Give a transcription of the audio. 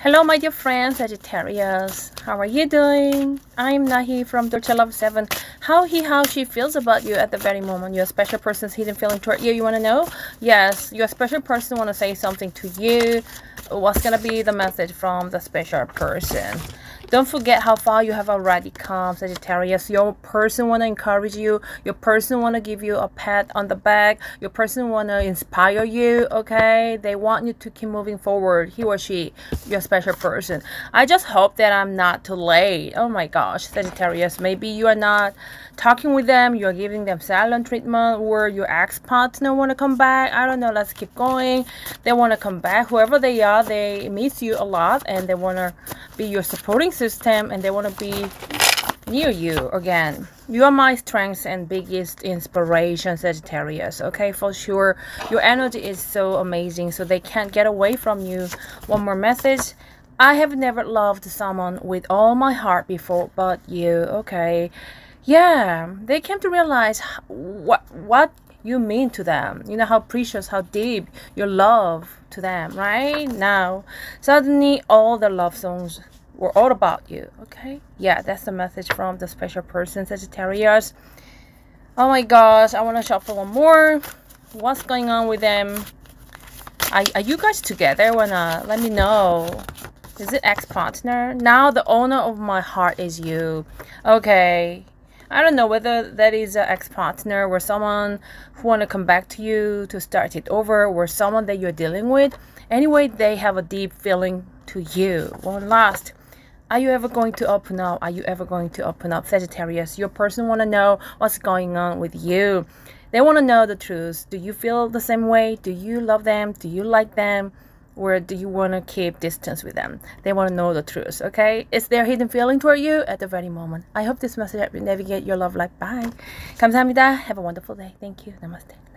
Hello, my dear friends, Sagittarius. How are you doing? I'm Nahee from Dolce Love 7. How he, how she feels about you at the very moment. Your special person's hidden feeling toward you. You want to know? Yes, your special person want to say something to you. What's going to be the message from the special person? Don't forget how far you have already come, Sagittarius. Your person want to encourage you. Your person want to give you a pat on the back. Your person want to inspire you, okay? They want you to keep moving forward, he or she, your special person. I just hope that I'm not too late. Oh my gosh, Sagittarius. Maybe you are not talking with them. You're giving them silent treatment or your ex-partner want to come back. I don't know. Let's keep going. They want to come back. Whoever they are, they miss you a lot and they want to be your supporting system and they want to be near you again. You are my strength and biggest inspiration, Sagittarius. Okay, for sure. Your energy is so amazing, so they can't get away from you. One more message. I have never loved someone with all my heart before but you. Okay. Yeah, they came to realize what what you mean to them. You know how precious, how deep your love to them, right? Now, suddenly all the love songs were all about you, okay? Yeah, that's the message from the special person, Sagittarius. Oh my gosh, I want to shuffle one more. What's going on with them? Are, are you guys together? Wanna let me know. Is it ex-partner? Now the owner of my heart is you. Okay. I don't know whether that is an ex-partner or someone who want to come back to you to start it over or someone that you're dealing with. Anyway, they have a deep feeling to you. One last. Are you ever going to open up? Are you ever going to open up? Sagittarius, your person want to know what's going on with you. They want to know the truth. Do you feel the same way? Do you love them? Do you like them? or do you want to keep distance with them? They want to know the truth, okay? Is there hidden feeling toward you at the very moment? I hope this message helped you navigate your love life. Bye. 감사합니다. Have a wonderful day. Thank you. Namaste. Love you.